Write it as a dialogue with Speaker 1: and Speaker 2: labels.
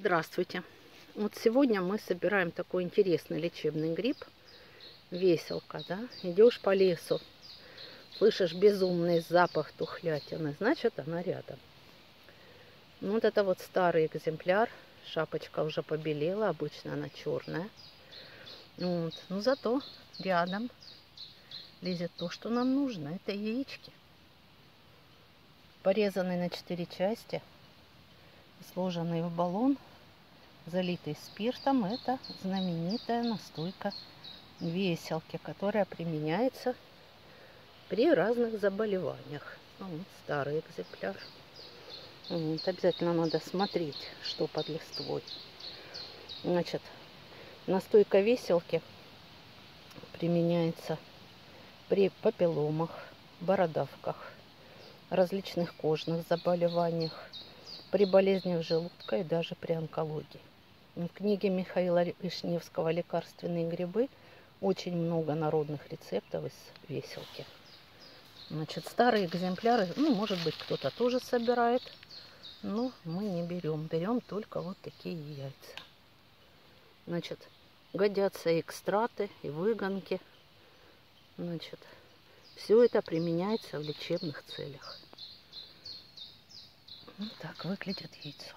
Speaker 1: Здравствуйте! Вот сегодня мы собираем такой интересный лечебный гриб. Веселка, да? Идешь по лесу, слышишь безумный запах тухлятины, значит она рядом. Ну, вот это вот старый экземпляр. Шапочка уже побелела, обычно она черная. Вот. Но зато рядом лезет то, что нам нужно. Это яички. Порезанные на четыре части, сложенные в баллон – залитый спиртом, это знаменитая настойка веселки, которая применяется при разных заболеваниях. Ну, вот старый экземпляр. Вот, обязательно надо смотреть, что под листвой. Значит, настойка веселки применяется при папилломах, бородавках, различных кожных заболеваниях, при болезнях желудка и даже при онкологии. В книге Михаила Вишневского «Лекарственные грибы» очень много народных рецептов из веселки. Значит, старые экземпляры, ну, может быть, кто-то тоже собирает, но мы не берем. Берем только вот такие яйца. Значит, годятся и экстраты, и выгонки. Значит, все это применяется в лечебных целях. Вот так выглядит яйцо.